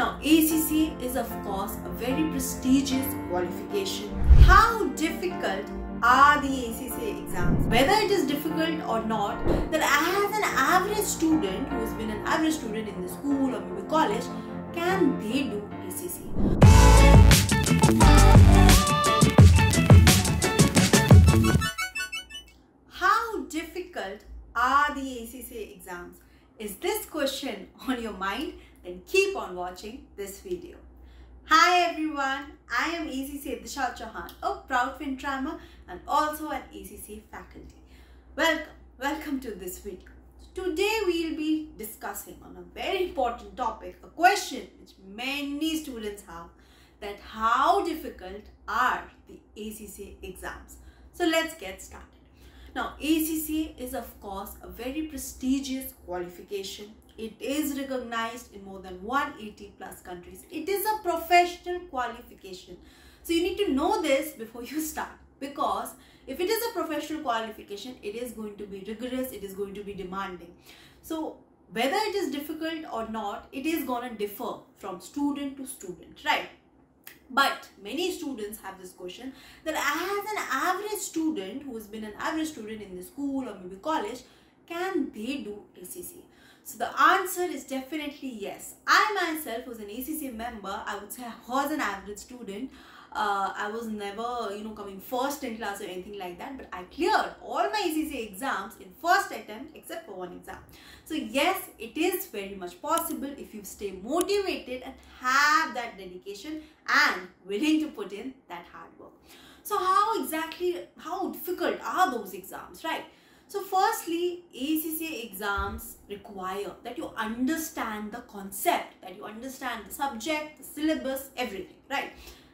Now, ACCA is of course a very prestigious qualification. How difficult are the ACCA exams? Whether it is difficult or not, that as an average student who has been an average student in the school or maybe college, can they do ACCA? How difficult are the ACCA exams? Is this question on your mind? Then keep on watching this video. Hi everyone, I am ACCA Disha Chauhan, a proud FinTrammer and also an ECC faculty. Welcome, welcome to this video. Today we will be discussing on a very important topic, a question which many students have that how difficult are the ACCA exams. So let's get started. Now, ACCA is of course a very prestigious qualification. It is recognized in more than 180 plus countries. It is a professional qualification. So you need to know this before you start because if it is a professional qualification, it is going to be rigorous, it is going to be demanding. So whether it is difficult or not, it is going to differ from student to student, right? But many students have this question that as an average student who has been an average student in the school or maybe college, can they do ACCA? So the answer is definitely yes. I myself was an ACCA member. I would say I was an average student. Uh, I was never, you know, coming first in class or anything like that. But I cleared all my ACCA exams in first attempt except for one exam. So yes, it is very much possible if you stay motivated and have that dedication and willing to put in that hard work. So how exactly, how difficult are those exams, right? So firstly, ACCA exams require that you understand the concept, that you understand the subject, the syllabus, everything, right?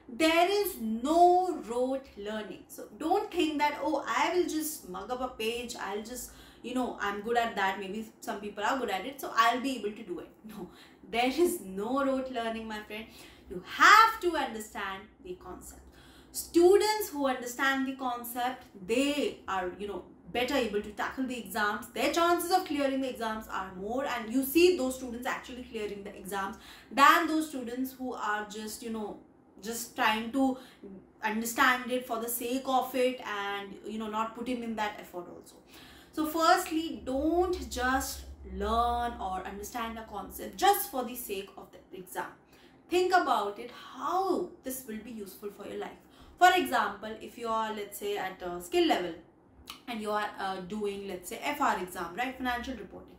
There is no rote learning. So don't think that, oh, I will just mug up a page, I'll just, you know, I'm good at that. Maybe some people are good at it, so I'll be able to do it. No, there is no rote learning, my friend. You have to understand the concept. Students who understand the concept, they are, you know, better able to tackle the exams. Their chances of clearing the exams are more and you see those students actually clearing the exams than those students who are just you know just trying to understand it for the sake of it and you know not putting in that effort also. So firstly don't just learn or understand a concept just for the sake of the exam. Think about it how this will be useful for your life. For example if you are let's say at a skill level and you are uh, doing let's say FR exam right? Financial reporting.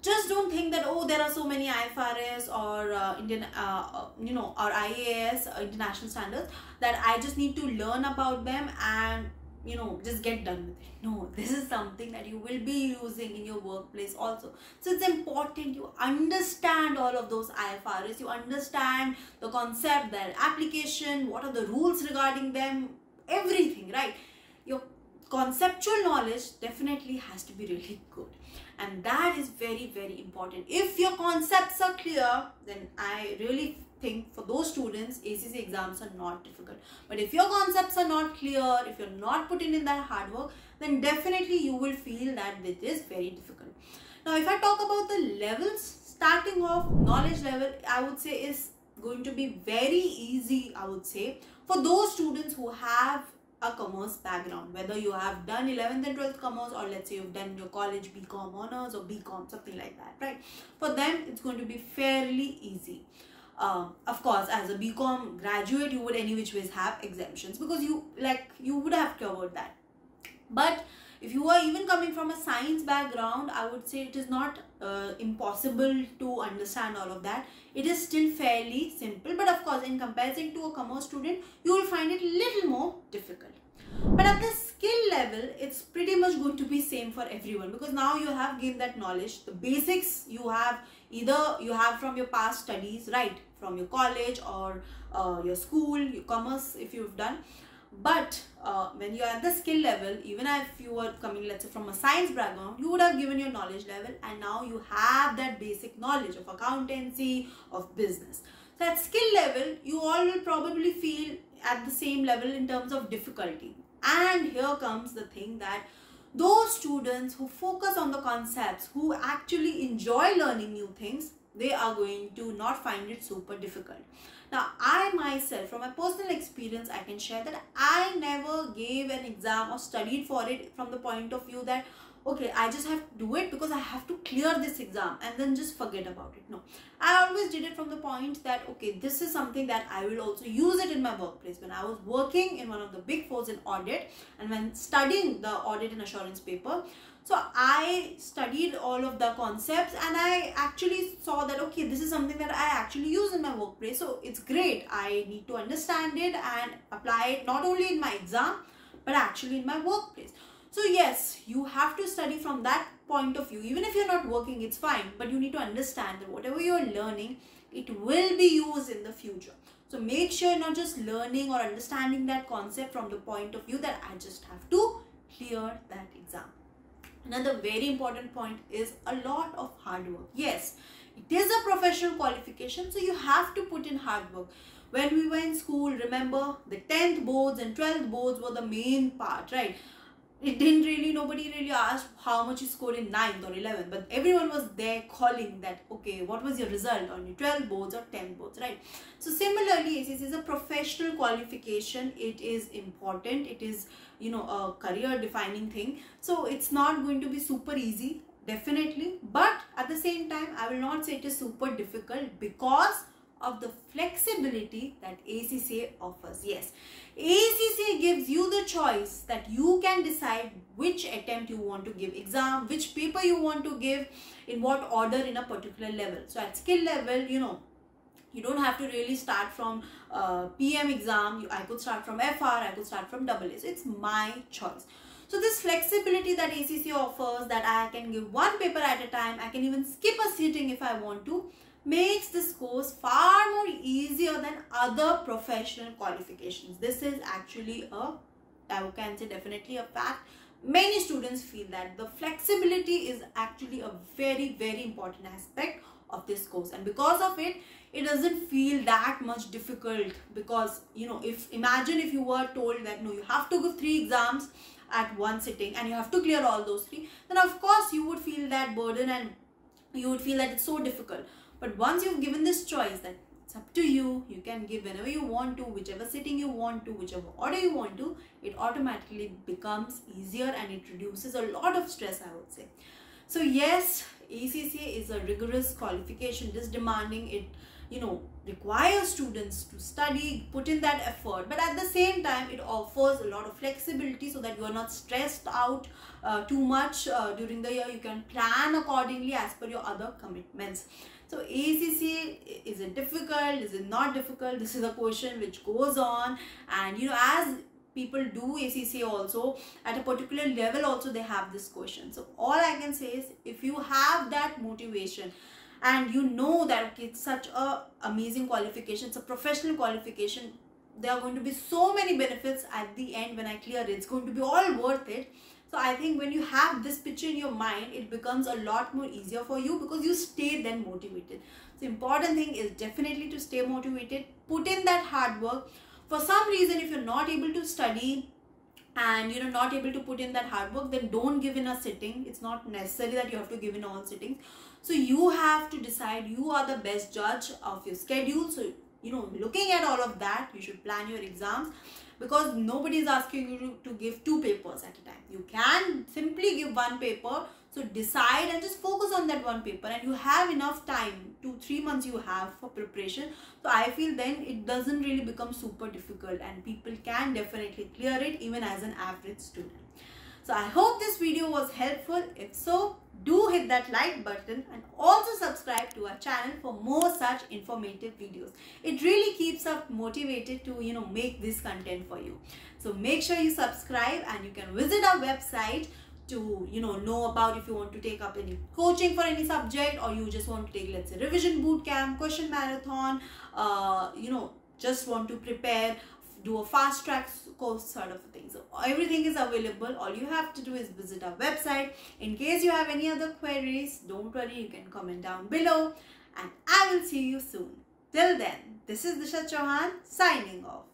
Just don't think that oh there are so many IFRS or uh, Indian uh, uh you know or IAS uh, international standards that I just need to learn about them and you know just get done with it. No this is something that you will be using in your workplace also. So it's important you understand all of those ifrs you understand the concept their application what are the rules regarding them everything right conceptual knowledge definitely has to be really good. And that is very very important. If your concepts are clear then i really think for those students acc exams are not difficult. But if your concepts are not clear if you're not putting in that hard work then definitely you will feel that it is very difficult. Now if i talk about the levels starting off knowledge level i would say is going to be very easy i would say for those students who have a commerce background whether you have done 11th and 12th commerce or let's say you've done your college bcom honors or bcom something like that right? For them it's going to be fairly easy. Um, of course as a bcom graduate you would any which ways have exemptions because you like you would have covered that. But if you are even coming from a science background i would say it is not uh, impossible to understand all of that. It is still fairly simple but of course in comparison to a commerce student you will find it little more difficult. But at the skill level it's pretty much going to be same for everyone because now you have gained that knowledge. The basics you have either you have from your past studies right from your college or uh, your school your commerce if you've done but uh, when you're at the skill level even if you were coming let's say from a science background you would have given your knowledge level and now you have that basic knowledge of accountancy of business. So at skill level you all will probably feel at the same level in terms of difficulty. And here comes the thing that those students who focus on the concepts who actually enjoy learning new things they are going to not find it super difficult. Now, I myself, from my personal experience, I can share that I never gave an exam or studied for it from the point of view that okay i just have to do it because i have to clear this exam and then just forget about it. No. I always did it from the point that okay this is something that i will also use it in my workplace. When i was working in one of the big fours in audit and when studying the audit and assurance paper so i studied all of the concepts and i actually saw that okay this is something that i actually use in my workplace. So it's great. I need to understand it and apply it not only in my exam but actually in my workplace so yes, you have to study from that point of view. Even if you're not working, it's fine. But you need to understand that whatever you're learning, it will be used in the future. So make sure you're not just learning or understanding that concept from the point of view that I just have to clear that exam. Another very important point is a lot of hard work. Yes, it is a professional qualification, so you have to put in hard work. When we were in school, remember the 10th boards and 12th boards were the main part, right? It didn't really nobody really asked how much you scored in 9th or 11th but everyone was there calling that okay what was your result? On your 12 boards or 10 boards right? So similarly ACC is a professional qualification. It is important. It is you know a career defining thing. So it's not going to be super easy definitely. But at the same time I will not say it is super difficult because of the flexibility that ACCA offers. Yes, ACCA gives you the choice that you can decide which attempt you want to give exam, which paper you want to give, in what order in a particular level. So at skill level, you know, you don't have to really start from uh, PM exam. You, I could start from FR, I could start from AA. So it's my choice. So this flexibility that ACCA offers that I can give one paper at a time, I can even skip a sitting if I want to makes this course far more easier than other professional qualifications. This is actually a, I can say definitely a fact. Many students feel that the flexibility is actually a very, very important aspect of this course. And because of it, it doesn't feel that much difficult because, you know, if imagine if you were told that, no, you have to give three exams at one sitting and you have to clear all those three, then of course you would feel that burden and you would feel that it's so difficult. But once you've given this choice that it's up to you, you can give whenever you want to, whichever sitting you want to, whichever order you want to, it automatically becomes easier and it reduces a lot of stress, I would say. So yes, ACCA is a rigorous qualification, just demanding it, you know, requires students to study, put in that effort. But at the same time, it offers a lot of flexibility so that you are not stressed out uh, too much uh, during the year. You can plan accordingly as per your other commitments. So ACC, is it difficult? Is it not difficult? This is a question which goes on and you know as people do ACC also at a particular level also they have this question. So all I can say is if you have that motivation and you know that it's such a amazing qualification, it's a professional qualification, there are going to be so many benefits at the end when I clear it. It's going to be all worth it so I think when you have this picture in your mind, it becomes a lot more easier for you because you stay then motivated. So important thing is definitely to stay motivated, put in that hard work. For some reason, if you're not able to study and you're not able to put in that hard work, then don't give in a sitting. It's not necessary that you have to give in all sittings. So you have to decide you are the best judge of your schedule. So, you know, looking at all of that, you should plan your exams because nobody is asking you to, to give two papers at a time. You can simply give one paper. So decide and just focus on that one paper and you have enough time, two, three months you have for preparation. So I feel then it doesn't really become super difficult and people can definitely clear it even as an average student. So I hope this video was helpful. If so, do hit that like button and also subscribe to our channel for more such informative videos. It really keeps us motivated to, you know, make this content for you. So make sure you subscribe and you can visit our website to you know know about if you want to take up any coaching for any subject or you just want to take let's say revision boot camp question marathon uh, you know just want to prepare do a fast track course sort of thing. So everything is available. All you have to do is visit our website. In case you have any other queries, don't worry, you can comment down below and I will see you soon. Till then, this is Disha Chauhan signing off.